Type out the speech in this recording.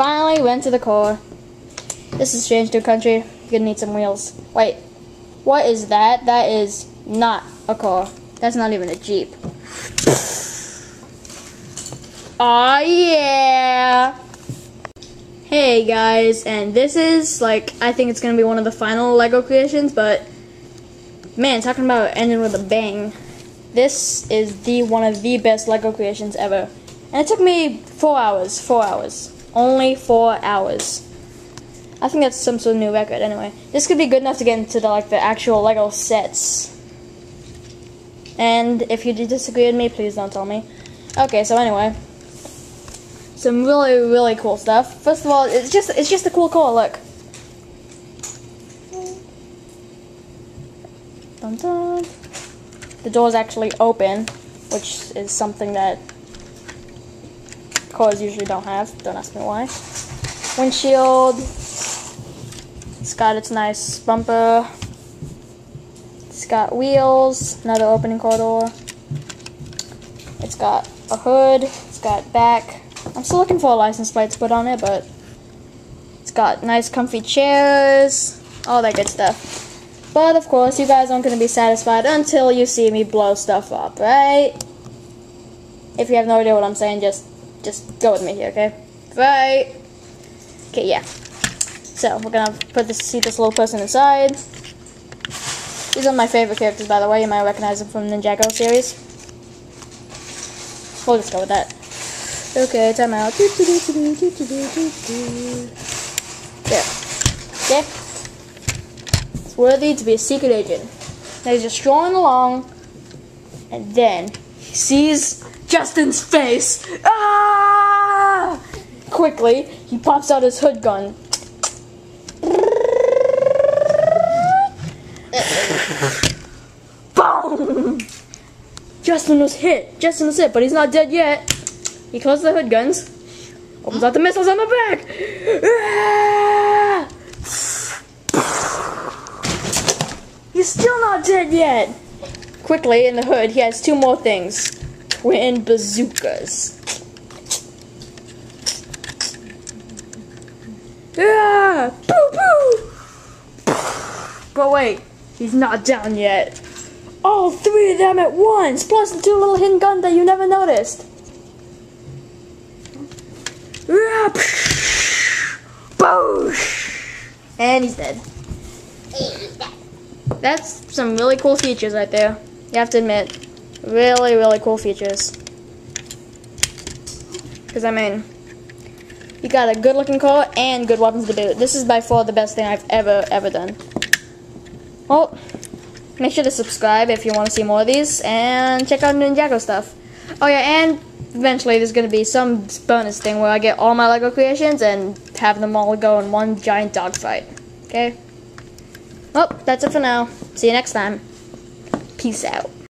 finally went to the car. This is strange new country. You're gonna need some wheels. Wait, what is that? That is not a car. That's not even a Jeep. Aw, yeah. Hey guys, and this is like, I think it's gonna be one of the final LEGO creations, but man, talking about ending with a bang. This is the one of the best LEGO creations ever. And it took me four hours, four hours. Only four hours. I think that's some sort of new record anyway. This could be good enough to get into the like the actual LEGO sets. And if you disagree with me, please don't tell me. Okay, so anyway. Some really, really cool stuff. First of all, it's just it's just a cool car, look. Dun dun. The door's actually open, which is something that cars usually don't have. Don't ask me why. Windshield. It's got its nice bumper. It's got wheels, another opening car door. It's got a hood. It's got back. I'm still looking for a license plate to put on it, but it's got nice comfy chairs, all that good stuff. But of course, you guys aren't going to be satisfied until you see me blow stuff up, right? If you have no idea what I'm saying, just just go with me here, okay? Right. Okay, yeah. So, we're gonna put this, see this little person inside. These are my favorite characters, by the way. You might recognize them from the Ninjago series. We'll just go with that. Okay, time out. There. Okay? It's worthy to be a secret agent. Now he's just strolling along, and then he sees Justin's face. Ah! Quickly, he pops out his hood gun. Boom! Justin was hit. Justin was hit, but he's not dead yet. He closes the hood guns. Opens out the missiles on the back. Ah! He's still not dead yet. Quickly, in the hood, he has two more things. Twin bazookas. Ah! Boo boo! But wait, he's not down yet. All three of them at once, plus the two little hidden guns that you never noticed. And he's dead. That's some really cool features right there. You have to admit. Really, really cool features. Because, I mean, you got a good looking car and good weapons to boot. This is by far the best thing I've ever, ever done. Well, make sure to subscribe if you want to see more of these, and check out Ninjago stuff. Oh yeah, and eventually there's going to be some bonus thing where I get all my LEGO creations and have them all go in one giant dogfight. Okay? Well, that's it for now. See you next time. Peace out.